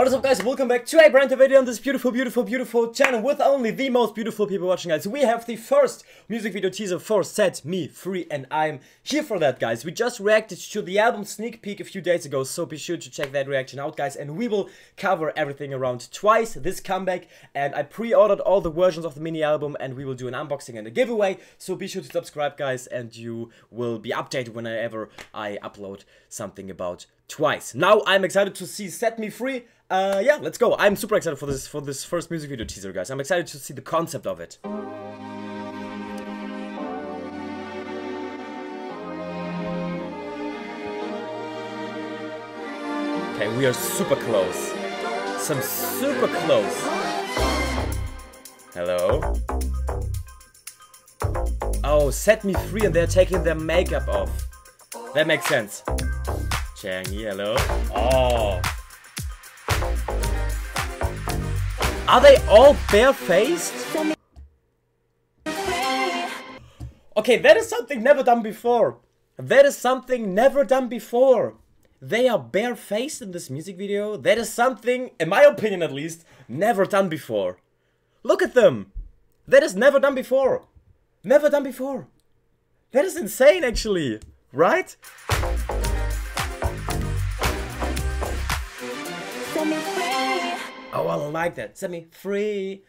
What is up guys, welcome back to a brand new video on this beautiful, beautiful, beautiful channel with only the most beautiful people watching guys. We have the first music video teaser for Set Me Free and I'm here for that guys. We just reacted to the album sneak peek a few days ago, so be sure to check that reaction out guys and we will cover everything around twice this comeback and I pre-ordered all the versions of the mini album and we will do an unboxing and a giveaway, so be sure to subscribe guys and you will be updated whenever I upload something about twice. Now I'm excited to see Set Me Free uh, yeah, let's go. I'm super excited for this for this first music video teaser, guys. I'm excited to see the concept of it. Okay, we are super close. Some super close. Hello? Oh, set me free and they're taking their makeup off. That makes sense. Changi, hello? Oh. Are they all barefaced? Okay, that is something never done before. That is something never done before. They are barefaced in this music video. That is something, in my opinion at least, never done before. Look at them. That is never done before. Never done before. That is insane actually, right? Oh, I like that. Set me free.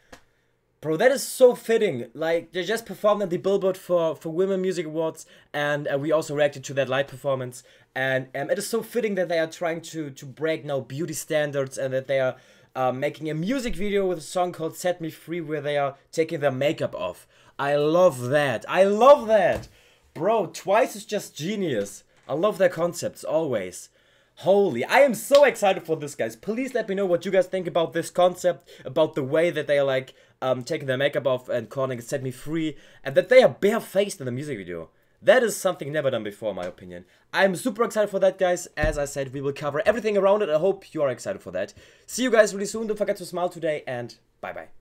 Bro, that is so fitting. Like, they just performed at the Billboard for, for Women Music Awards, and uh, we also reacted to that live performance. And um, it is so fitting that they are trying to, to break now beauty standards and that they are uh, making a music video with a song called Set Me Free where they are taking their makeup off. I love that. I love that. Bro, Twice is just genius. I love their concepts, always. Holy, I am so excited for this, guys. Please let me know what you guys think about this concept, about the way that they are like um, taking their makeup off and calling it Set Me Free, and that they are barefaced in the music video. That is something never done before, in my opinion. I'm super excited for that, guys. As I said, we will cover everything around it. I hope you are excited for that. See you guys really soon. Don't forget to smile today, and bye-bye.